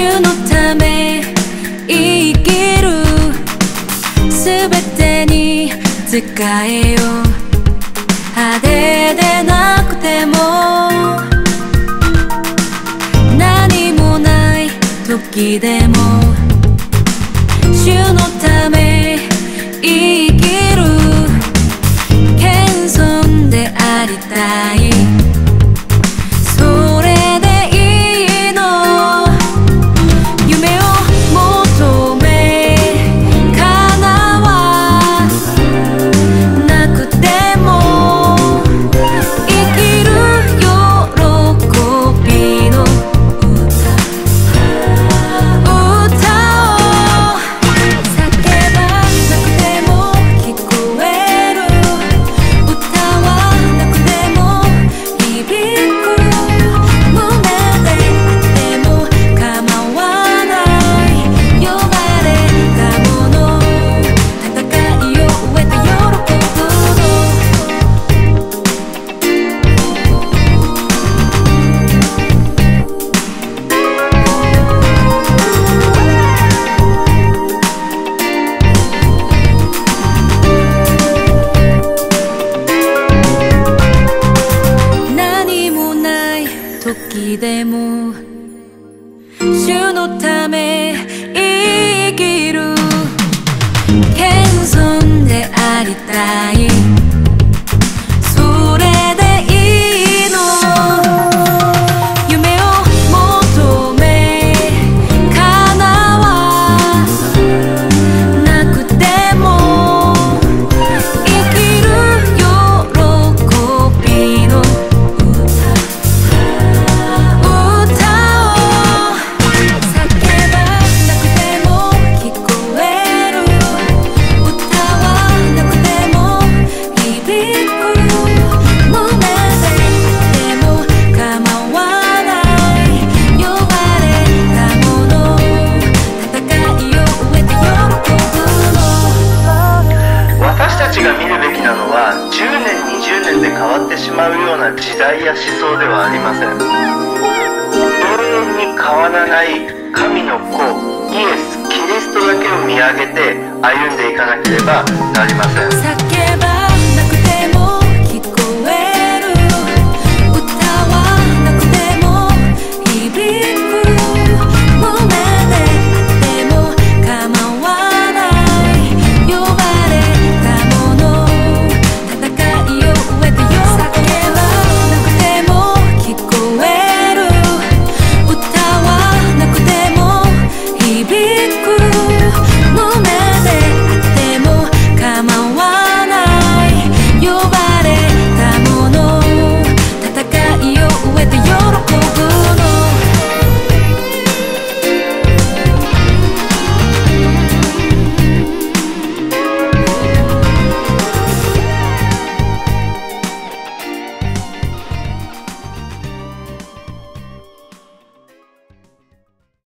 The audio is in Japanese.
のため生きる。全てに使えよ。派手でなくても。何もない時でも。でも主のためってしまうような時代や思想ではありません。永遠に変わらない神の子イエス・キリストだけを見上げて歩んでいかなければなりません。